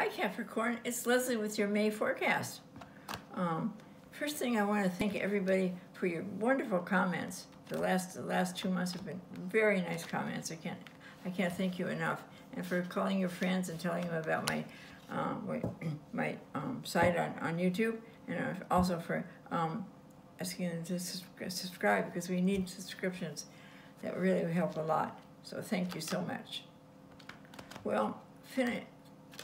Hi Capricorn, it's Leslee with your May forecast. Um, first thing I want to thank everybody for your wonderful comments. The last the last two months have been very nice comments. I can't I can't thank you enough. And for calling your friends and telling them about my um, my um, site on, on YouTube, and also for um, asking them to subscribe because we need subscriptions. That really help a lot. So thank you so much. Well, finish.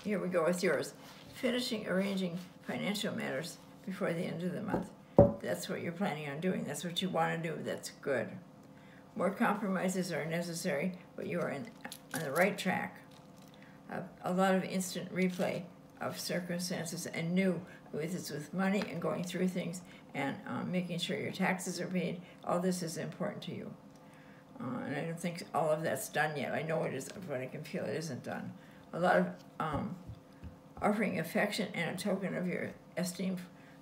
Here we go with yours. Finishing arranging financial matters before the end of the month. That's what you're planning on doing. That's what you want to do. That's good. More compromises are necessary, but you are in, on the right track. Uh, a lot of instant replay of circumstances and new with it's with money and going through things and um, making sure your taxes are paid. All this is important to you. Uh, and I don't think all of that's done yet. I know it is, but I can feel it isn't done a lot of um, offering affection and a token of your esteem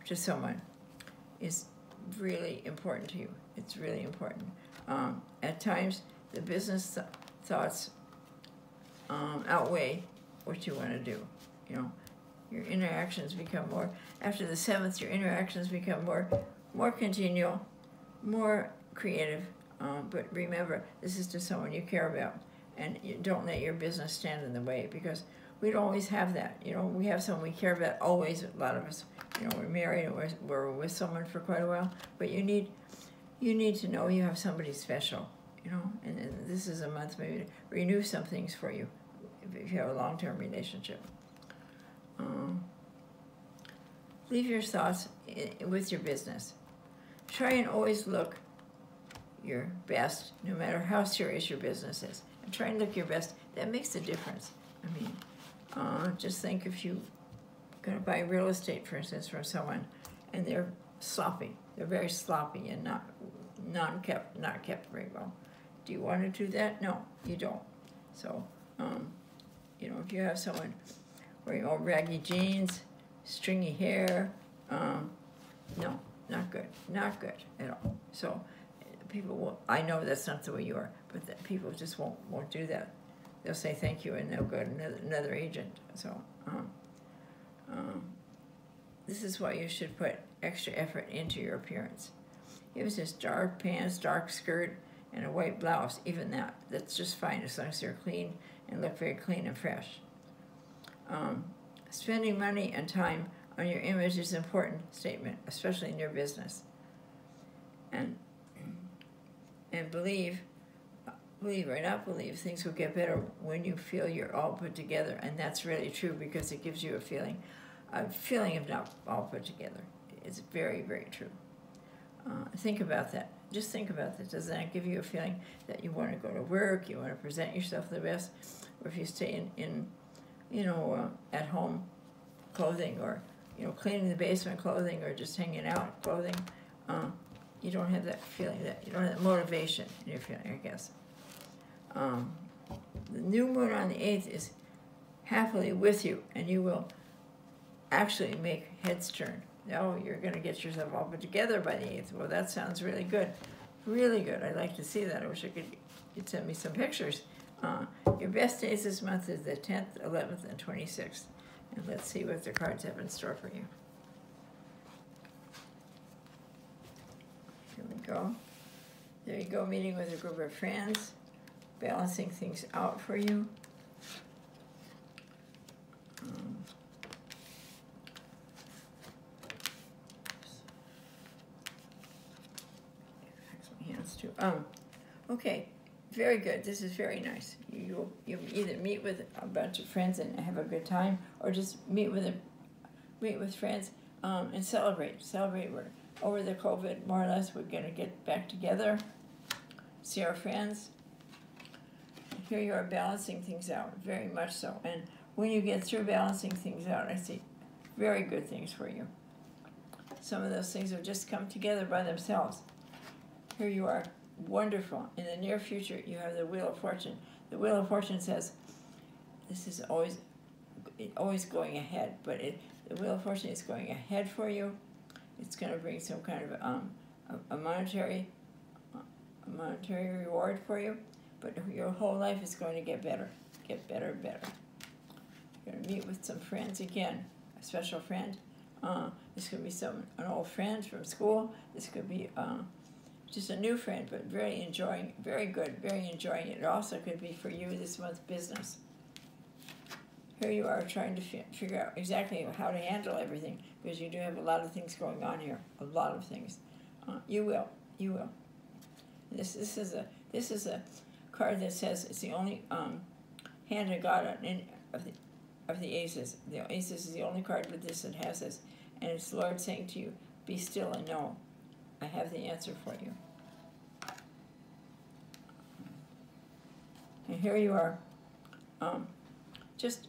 to someone is really important to you. It's really important. Um, at times, the business th thoughts um, outweigh what you want to do. You know, your interactions become more. After the seventh, your interactions become more, more congenial, more creative. Um, but remember, this is to someone you care about and you don't let your business stand in the way because we don't always have that. You know, we have someone we care about always, a lot of us, you know, we're married and we're, we're with someone for quite a while, but you need, you need to know you have somebody special, you know, and, and this is a month maybe to renew some things for you if you have a long-term relationship. Um, leave your thoughts with your business. Try and always look your best, no matter how serious your business is and try and look your best. That makes a difference. I mean, uh, just think if you're going to buy real estate, for instance, from someone, and they're sloppy. They're very sloppy and not non kept, not kept very well. Do you want to do that? No, you don't. So, um, you know, if you have someone wearing old raggy jeans, stringy hair, um, no, not good, not good at all. So, people will. I know that's not the way you are but that people just won't won't do that. They'll say thank you and they'll go to another, another agent. So um, um, this is why you should put extra effort into your appearance. It was just dark pants, dark skirt, and a white blouse. Even that, that's just fine as long as you're clean and look very clean and fresh. Um, spending money and time on your image is an important statement, especially in your business. And and believe believe or not believe, things will get better when you feel you're all put together. And that's really true because it gives you a feeling, a feeling of not all put together. It's very, very true. Uh, think about that. Just think about that. Does that give you a feeling that you want to go to work, you want to present yourself the best? Or if you stay in, in you know, uh, at home clothing or, you know, cleaning the basement clothing or just hanging out clothing, uh, you don't have that feeling, that you don't have that motivation in your feeling, I guess um, the new moon on the 8th is happily with you, and you will actually make heads turn. No, you're going to get yourself all put together by the 8th. Well, that sounds really good. Really good. I'd like to see that. I wish I could you'd send me some pictures. Uh, your best days this month is the 10th, 11th, and 26th. And let's see what the cards have in store for you. Here we go. There you go, meeting with a group of friends balancing things out for you. Um, hands too. Um, okay, very good. This is very nice. You you either meet with a bunch of friends and have a good time, or just meet with a meet with friends um, and celebrate. Celebrate. We're over the COVID, more or less. We're gonna get back together, see our friends, here you are balancing things out, very much so. And when you get through balancing things out, I see very good things for you. Some of those things have just come together by themselves. Here you are, wonderful. In the near future, you have the Wheel of Fortune. The Wheel of Fortune says, this is always, always going ahead, but it, the Wheel of Fortune is going ahead for you. It's going to bring some kind of um, a, monetary, a monetary reward for you but your whole life is going to get better, get better better. You're gonna meet with some friends again, a special friend. Uh, this could be some an old friend from school. This could be uh, just a new friend, but very enjoying, very good, very enjoying it. It also could be for you this month business. Here you are trying to fi- figure out exactly how to handle everything because you do have a lot of things going on here, a lot of things. Uh, you will, you will. This this is a this is a card that says it's the only um, hand I got on any of the of the aces. The aces is the only card with this that has this, and it's the Lord saying to you, "Be still and know, I have the answer for you." And here you are, um, just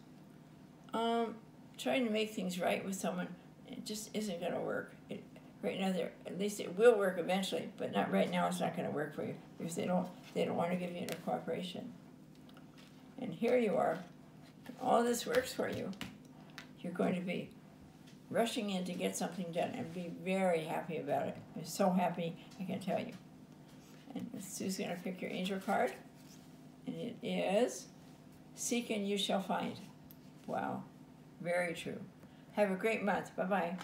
um, trying to make things right with someone. It just isn't going to work. It, right now, at least it will work eventually, but not right now. It's not going to work for you because they don't they don't want to give you any cooperation. And here you are, all this works for you. You're going to be rushing in to get something done and be very happy about it. I'm so happy, I can tell you. And Sue's going to pick your angel card, and it is Seek and you shall find. Wow, very true. Have a great month. Bye bye.